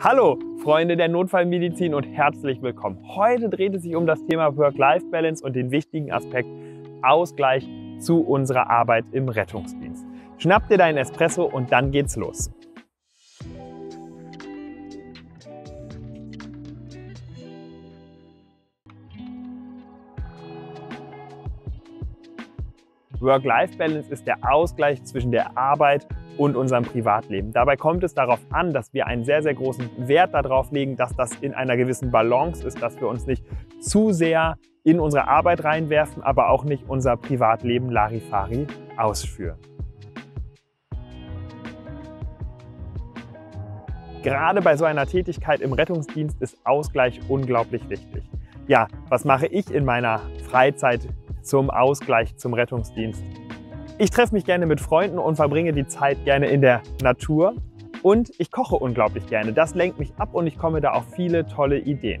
Hallo, Freunde der Notfallmedizin und herzlich willkommen. Heute dreht es sich um das Thema Work-Life-Balance und den wichtigen Aspekt Ausgleich zu unserer Arbeit im Rettungsdienst. Schnapp dir deinen Espresso und dann geht's los. Work-Life-Balance ist der Ausgleich zwischen der Arbeit und unserem Privatleben. Dabei kommt es darauf an, dass wir einen sehr, sehr großen Wert darauf legen, dass das in einer gewissen Balance ist, dass wir uns nicht zu sehr in unsere Arbeit reinwerfen, aber auch nicht unser Privatleben Larifari ausführen. Gerade bei so einer Tätigkeit im Rettungsdienst ist Ausgleich unglaublich wichtig. Ja, was mache ich in meiner Freizeit zum Ausgleich zum Rettungsdienst? Ich treffe mich gerne mit Freunden und verbringe die Zeit gerne in der Natur. Und ich koche unglaublich gerne. Das lenkt mich ab und ich komme da auf viele tolle Ideen.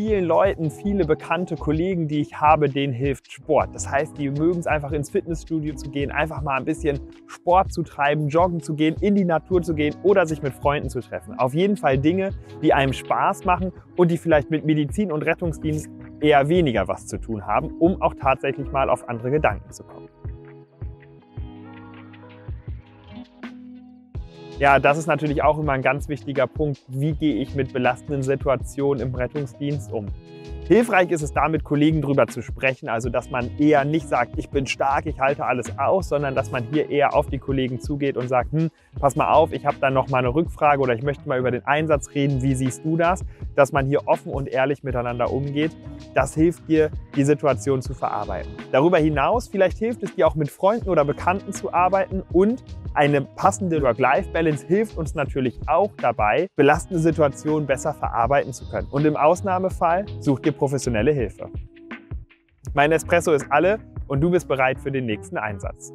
Vielen Leuten, viele bekannte Kollegen, die ich habe, denen hilft Sport. Das heißt, die mögen es einfach ins Fitnessstudio zu gehen, einfach mal ein bisschen Sport zu treiben, joggen zu gehen, in die Natur zu gehen oder sich mit Freunden zu treffen. Auf jeden Fall Dinge, die einem Spaß machen und die vielleicht mit Medizin und Rettungsdienst eher weniger was zu tun haben, um auch tatsächlich mal auf andere Gedanken zu kommen. Ja, das ist natürlich auch immer ein ganz wichtiger Punkt. Wie gehe ich mit belastenden Situationen im Rettungsdienst um? Hilfreich ist es da, mit Kollegen drüber zu sprechen, also dass man eher nicht sagt, ich bin stark, ich halte alles aus, sondern dass man hier eher auf die Kollegen zugeht und sagt, hm, pass mal auf, ich habe da noch mal eine Rückfrage oder ich möchte mal über den Einsatz reden, wie siehst du das? Dass man hier offen und ehrlich miteinander umgeht, das hilft dir, die Situation zu verarbeiten. Darüber hinaus, vielleicht hilft es dir auch mit Freunden oder Bekannten zu arbeiten und eine passende Work-Life-Balance hilft uns natürlich auch dabei, belastende Situationen besser verarbeiten zu können. Und im Ausnahmefall such dir professionelle Hilfe. Mein Espresso ist alle und du bist bereit für den nächsten Einsatz.